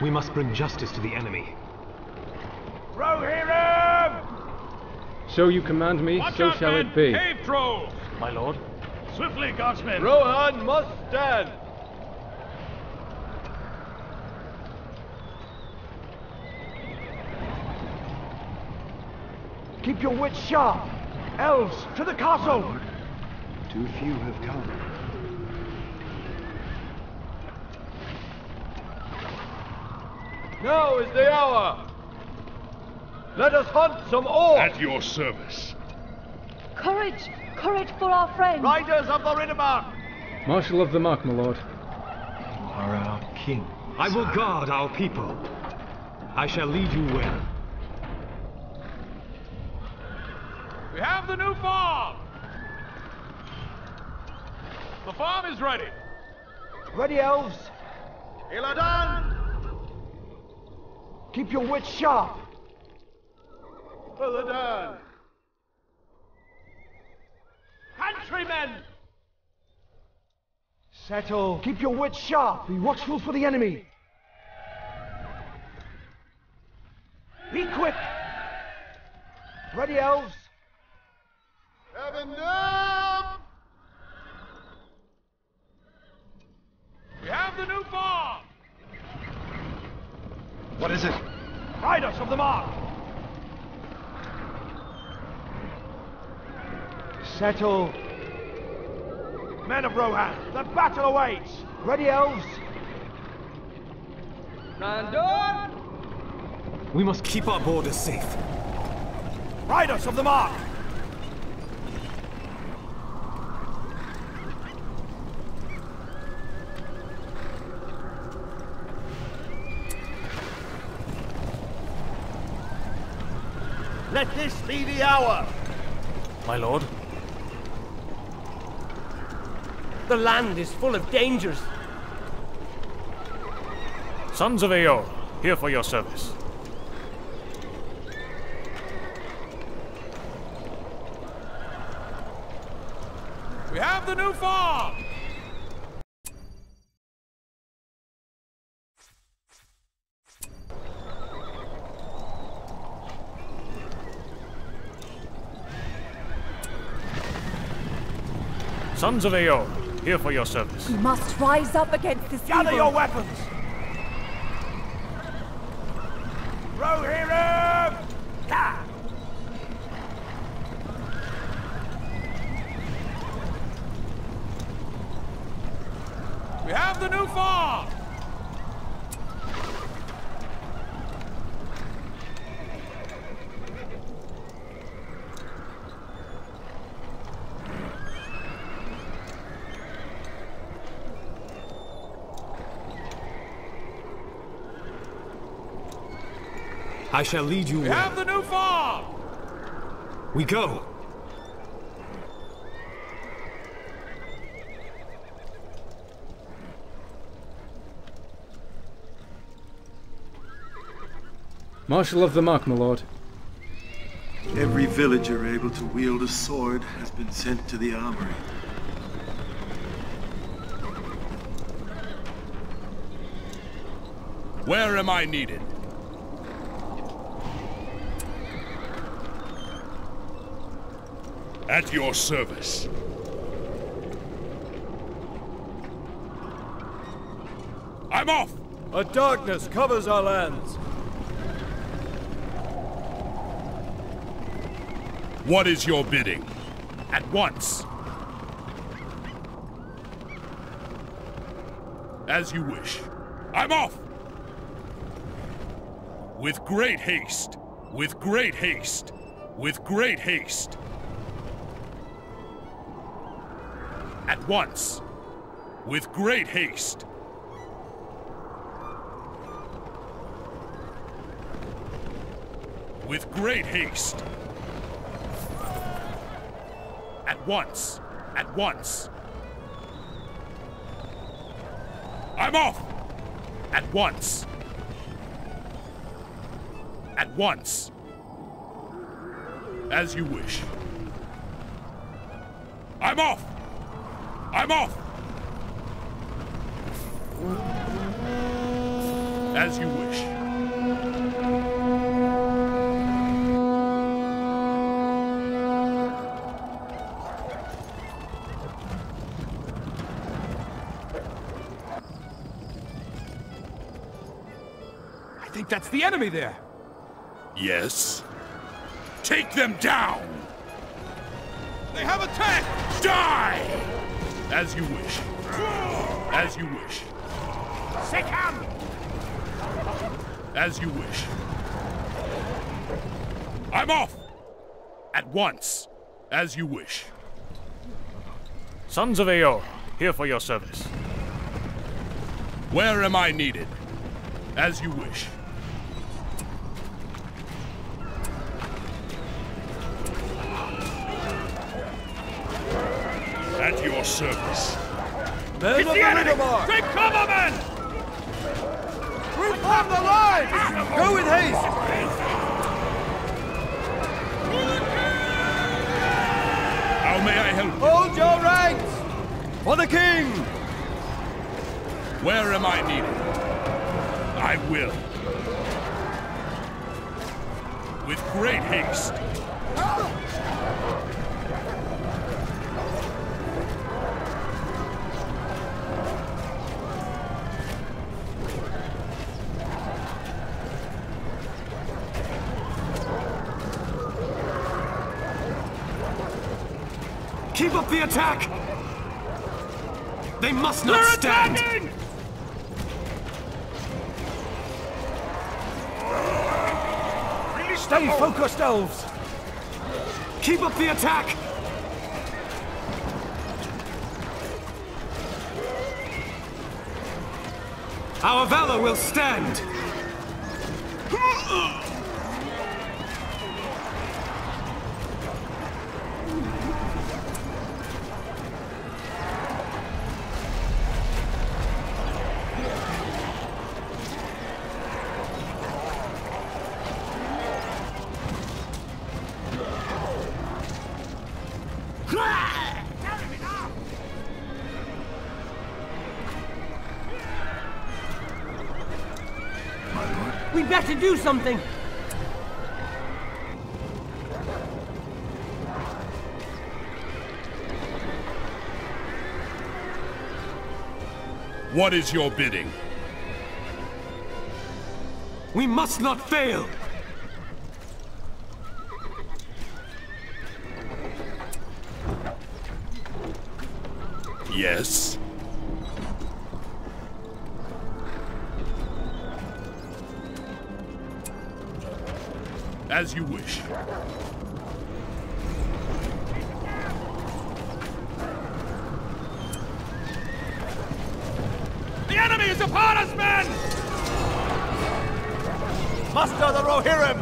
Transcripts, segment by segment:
We must bring justice to the enemy. Rohirrim! So you command me, Watch so out, shall men! it be. Cave trolls! My lord? Swiftly, guardsmen! Rohan must stand! Keep your wits sharp. Elves, to the castle! Too few have come. Now is the hour! Let us hunt some orcs! At your service. Courage! Courage for our friends! Riders of the Riddermark! Marshal of the Mark, my lord. You are our king. I will guard our people. I shall lead you well. We have the new farm! The farm is ready. Ready, elves? Iladan! Keep your wits sharp. Iladan! Countrymen! Settle. Keep your wits sharp. Be watchful for the enemy. Be quick. Ready, elves? Heaven up! We have the new farm! What is it? Riders of the Mark! Settle. Men of Rohan, the battle awaits! Ready, elves? Nandor! We must keep our borders safe. Riders of the Mark! Let this be the hour! My lord? The land is full of dangers. Sons of Eorl, here for your service. We have the new farm! Sons of Eorl, here for your service. We must rise up against this Gather evil. your weapons! Rohirrim! Ah! We have the new farm! I shall lead you We well. have the new farm! We go! Marshal of the Mark, my lord. Every villager able to wield a sword has been sent to the armory. Where am I needed? At your service. I'm off! A darkness covers our lands. What is your bidding? At once. As you wish. I'm off! With great haste. With great haste. With great haste. At once. With great haste. With great haste. At once. At once. I'm off! At once. At once. As you wish. I'm off! I'm off! As you wish. I think that's the enemy there. Yes. Take them down! They have attacked! Die! As you wish. As you wish. Second! As you wish. I'm off! At once. As you wish. Sons of Eorl, here for your service. Where am I needed? As you wish. Service. Men of the Linamar! Take cover, men! Reform the line! Go with haste! How may I help you? Hold your ranks! For the king! Where am I needed? I will. With great haste. Keep up the attack! They must not stand! Stay focused, elves! Keep up the attack! Our valor will stand! We better do something! What is your bidding? We must not fail! Yes. As you wish. The enemy is upon us, men! Muster the Rohirrim!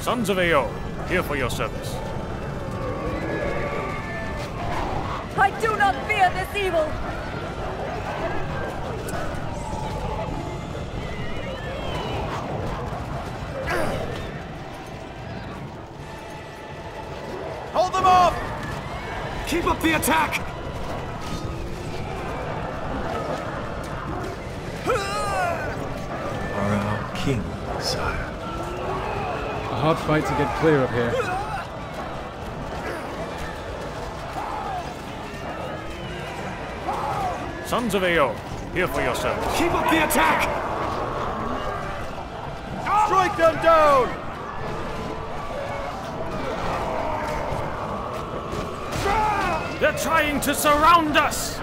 Sons of Eorl, here for your service. Do not fear this evil. Hold them off! Keep up the attack! Are our king, sire. A hard fight to get clear of here. Sons of Eorl, here for your service. Keep up the attack! Strike them down! They're trying to surround us!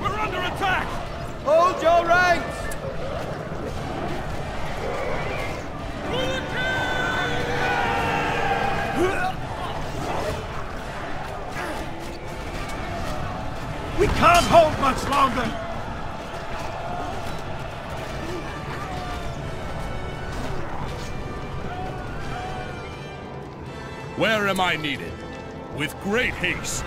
We're under attack! Hold your ranks! We can't hold much longer! Where am I needed? With great haste.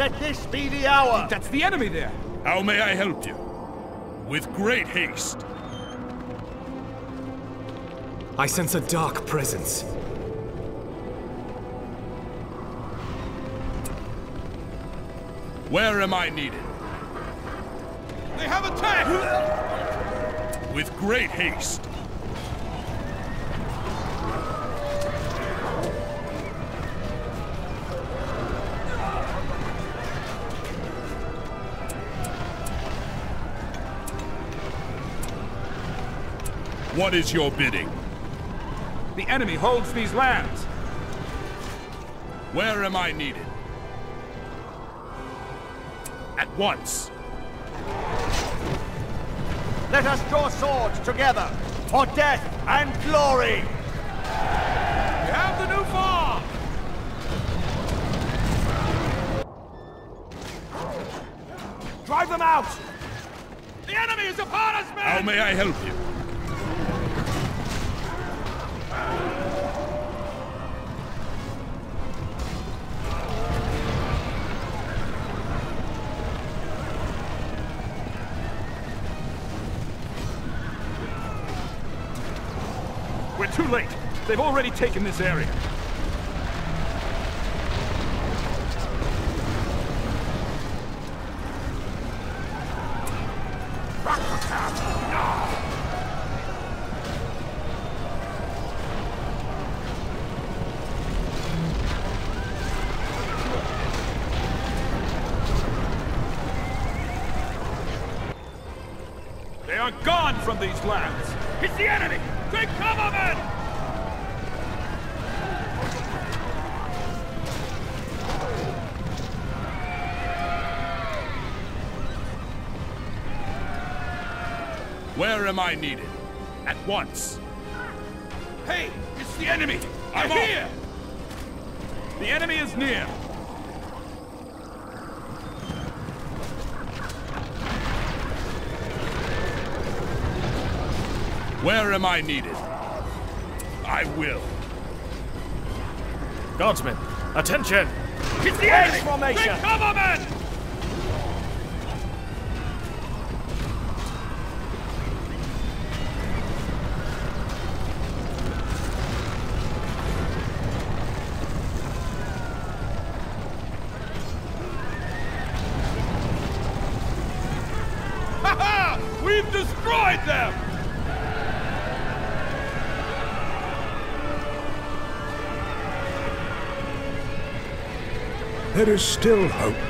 Let this be the hour! That's the enemy there! How may I help you? With great haste. I sense a dark presence. Where am I needed? They have attacked! With great haste. What is your bidding? The enemy holds these lands. Where am I needed? At once. Let us draw swords together for death and glory! We have the new farm! Drive them out! The enemy is upon us, men! How may I help you? We're too late. They've already taken this area. From these lands. It's the enemy! Take cover, men! Where am I needed? At once. Hey, it's the enemy! I'm here! The enemy is near. Where am I needed? I will. Guardsmen, attention! It's the enemy! formation. Take cover, men! Ha ha! We've destroyed them! There is still hope.